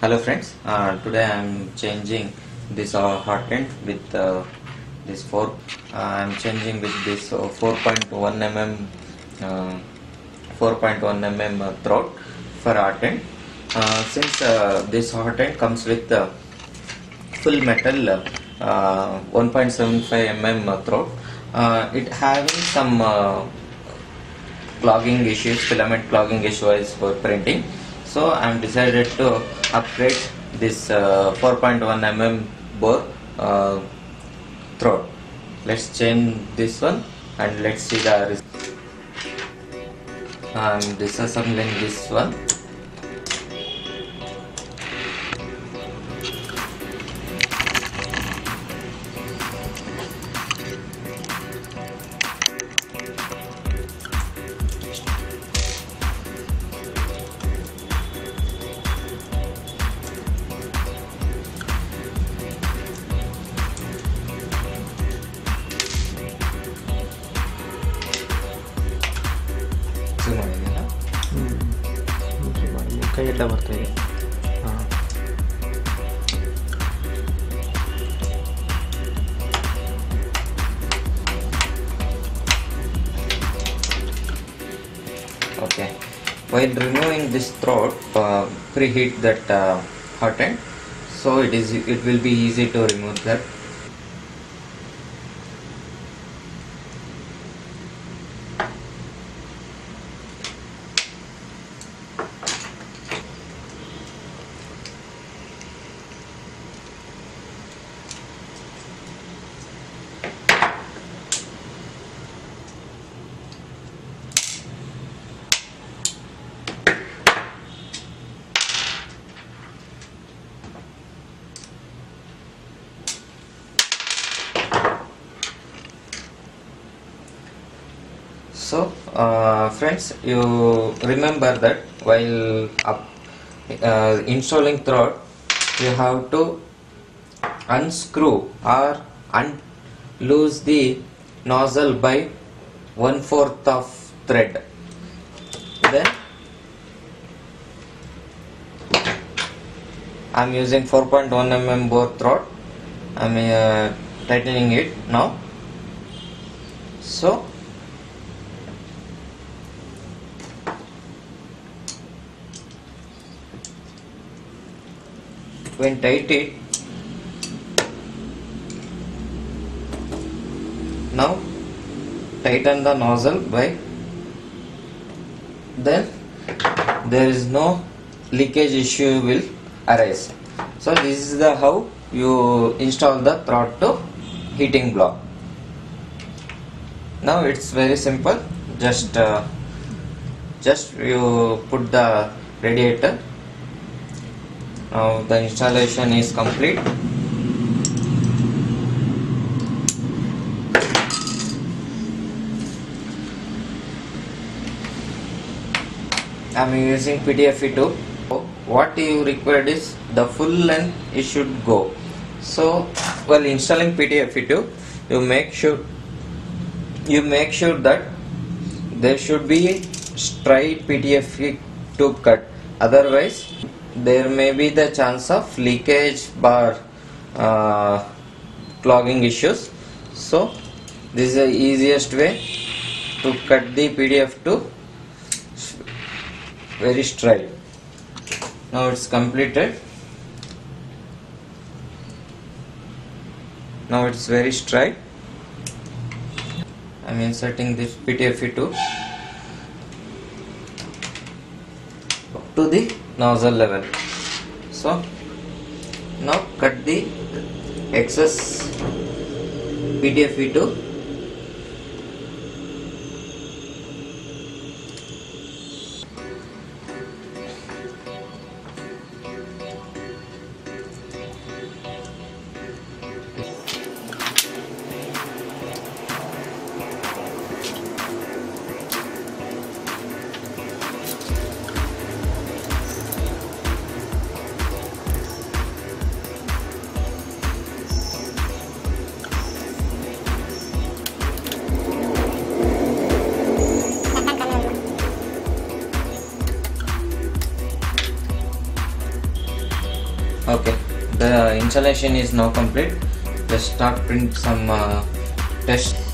Hello friends, uh, today I am changing this uh, hot end with uh, this 4 uh, I am changing with this uh, 4.1 mm uh, 4.1 mm throat for hot end. Since this hot end comes with full metal uh, 1.75 mm throat it having some clogging issues, filament clogging issues for printing. So I am decided to upgrade this uh, 4.1 mm bore uh, throat. Let's change this one and let's see the result. I am disassembling this one. ಮಾಡಿ ಕೈ ಎಲ್ಲ ಬರ್ತಾ ಇದೆ ಹಾಂ Okay. While removing this throat, uh, preheat that uh, hot end, so it is it will be easy to remove that. So, uh, friends, you remember that while up, uh, installing throat, you have to unscrew or un- loose the nozzle by one fourth of thread. Then I'm using 4.1 mm bore throat. I'm uh, tightening it now. So when it. Now tighten the nozzle by then there is no leakage issue will arise. So this is the how you install the throttle heating block. Now it's very simple. Just uh, just you put the radiator now the installation is complete. I'm using PTFE tube what you required is the full length it should go. So while installing PTFE tube you make sure you make sure that there should be straight PTFE tube cut. Otherwise there may be the chance of leakage bar uh, clogging issues. So this is the easiest way to cut the PTFE tube very straight now it's completed. Now it's very straight i'm inserting this ptfe tube to the nozzle level so now cut the excess ptfe2 installation is now complete. Let's start print some uh, test